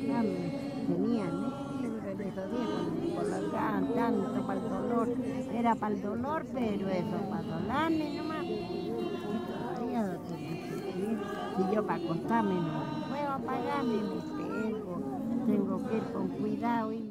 tenían. ¿eh? Por acá, tanto para el dolor, era para el dolor, pero eso, para dolarme nomás. Y yo para acostarme no puedo apagarme mi espejo, tengo que ir con cuidado y